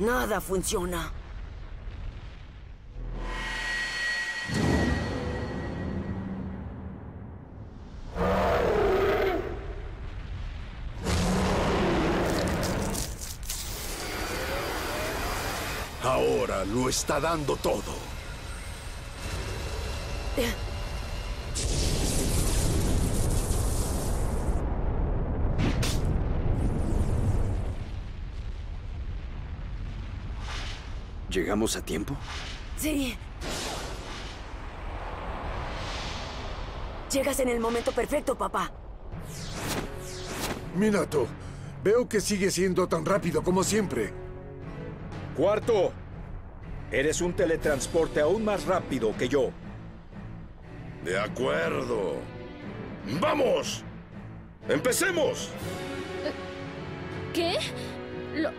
Nada funciona. Ahora lo está dando todo. ¿Llegamos a tiempo? Sí. Llegas en el momento perfecto, papá. Minato, veo que sigue siendo tan rápido como siempre. Cuarto, eres un teletransporte aún más rápido que yo. De acuerdo. ¡Vamos! ¡Empecemos! ¿Qué? ¿Lo-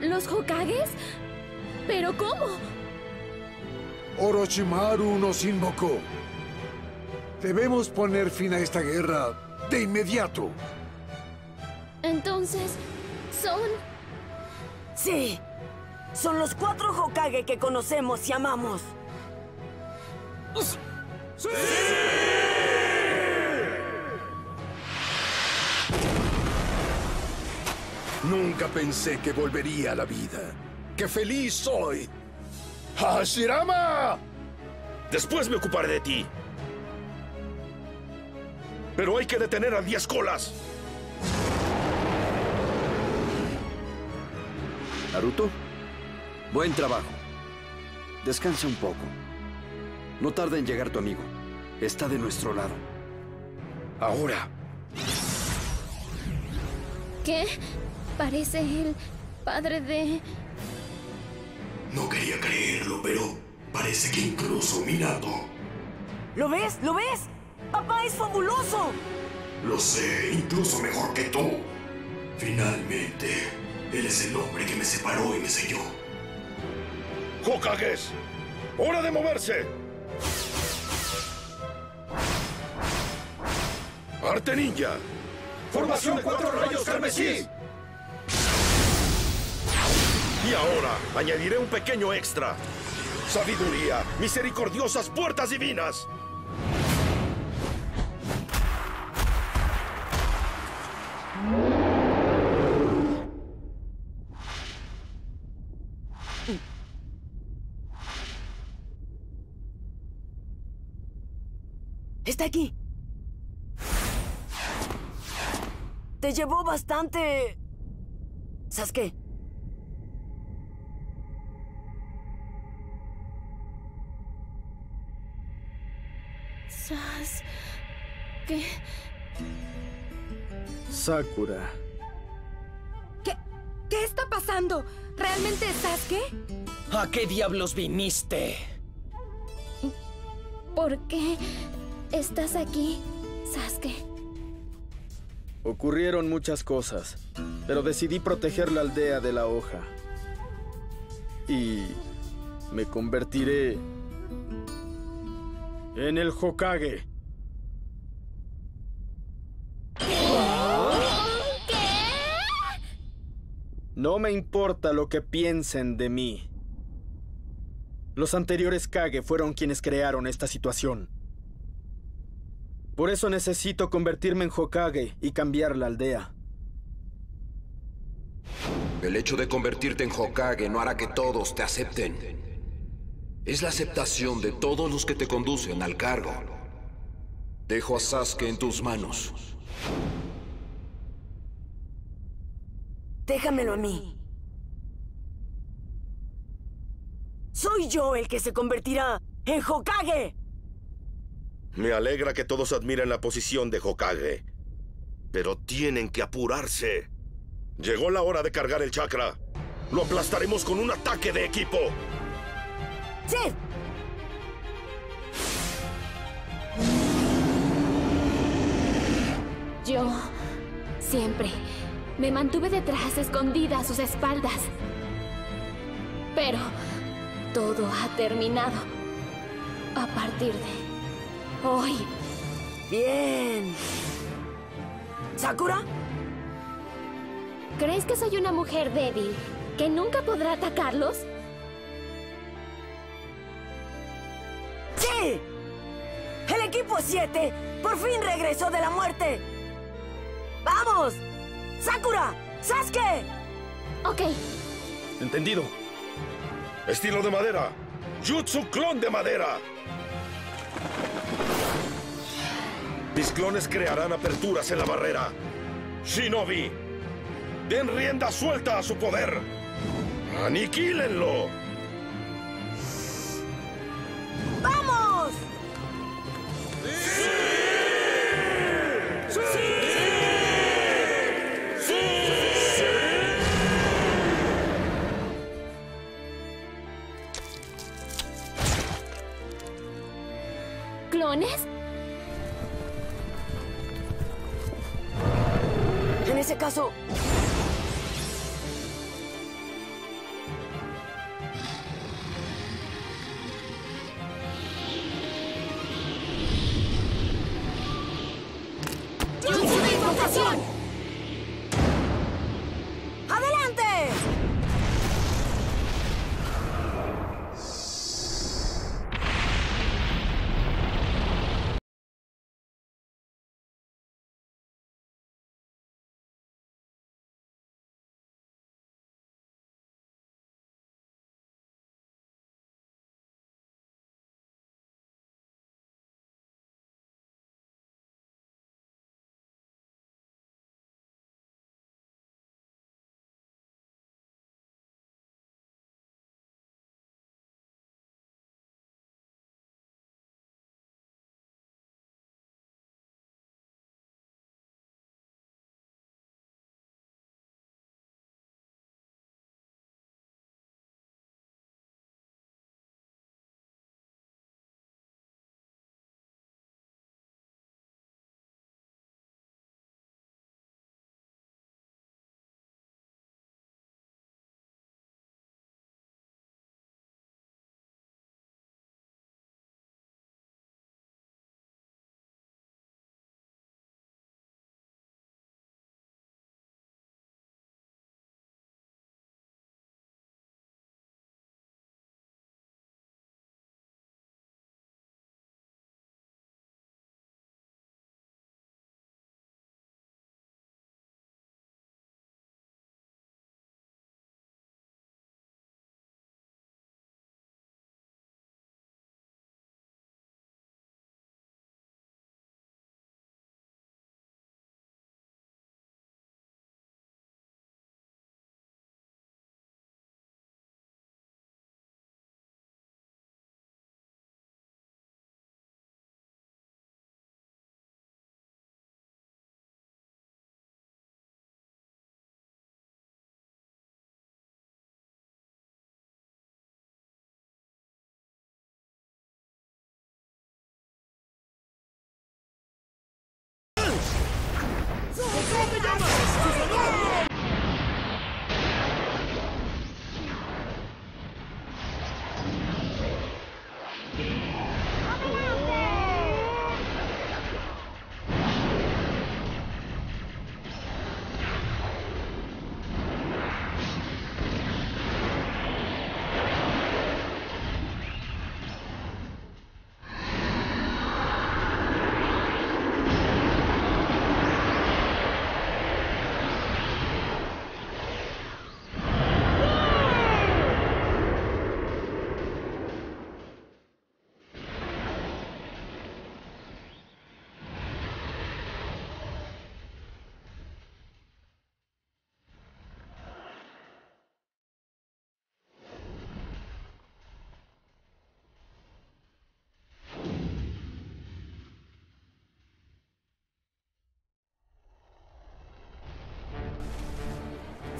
¿Los Hokages? ¿Pero cómo? Orochimaru nos invocó. Debemos poner fin a esta guerra de inmediato. Entonces, son... Sí. Son los cuatro Hokage que conocemos y amamos. Nunca pensé que volvería a la vida. ¡Qué feliz soy! ¡Hashirama! Después me ocuparé de ti. Pero hay que detener a Diez Colas. Naruto, buen trabajo. Descansa un poco. No tarda en llegar tu amigo. Está de nuestro lado. Ahora, ¿Qué? Parece el padre de... No quería creerlo, pero parece que incluso Minato. ¿Lo ves? ¿Lo ves? ¡Papá es fabuloso! Lo sé, incluso mejor que tú. Finalmente, él es el hombre que me separó y me selló. ¡Hokages! ¡Hora de moverse! ¡Arte Ninja! ¡Formación cuatro rayos carmesí! Y ahora añadiré un pequeño extra. Sabiduría, misericordiosas puertas divinas. Está aquí. Te llevó bastante... Sasuke. ¿Qué? Sakura. ¿Qué, ¿Qué está pasando? ¿Realmente es Sasuke? ¿A qué diablos viniste? ¿Por qué estás aquí, Sasuke? Ocurrieron muchas cosas, pero decidí proteger la aldea de la hoja. Y me convertiré en el Hokage. No me importa lo que piensen de mí. Los anteriores Kage fueron quienes crearon esta situación. Por eso necesito convertirme en Hokage y cambiar la aldea. El hecho de convertirte en Hokage no hará que todos te acepten. Es la aceptación de todos los que te conducen al cargo. Dejo a Sasuke en tus manos. Déjamelo a mí. Soy yo el que se convertirá en Hokage. Me alegra que todos admiren la posición de Hokage. Pero tienen que apurarse. Llegó la hora de cargar el chakra. Lo aplastaremos con un ataque de equipo. ¡Sí! Yo siempre me mantuve detrás, escondida a sus espaldas. Pero todo ha terminado. A partir de hoy. Bien. ¿Sakura? ¿Crees que soy una mujer débil? ¿Que nunca podrá atacarlos? ¡Sí! El equipo 7 por fin regresó de la muerte. ¡Vamos! ¡Sakura! ¡Sasuke! Ok. Entendido. Estilo de madera. Jutsu clon de madera. Mis clones crearán aperturas en la barrera. Shinobi, den rienda suelta a su poder. ¡Aniquílenlo! En ese caso...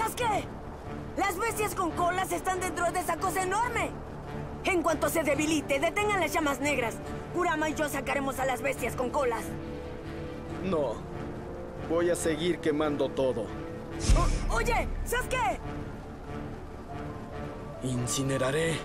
¿Sasuke? Las bestias con colas están dentro de esa cosa enorme. En cuanto se debilite, detengan las llamas negras. Kurama y yo sacaremos a las bestias con colas. No. Voy a seguir quemando todo. O- oye, Sasuke. Incineraré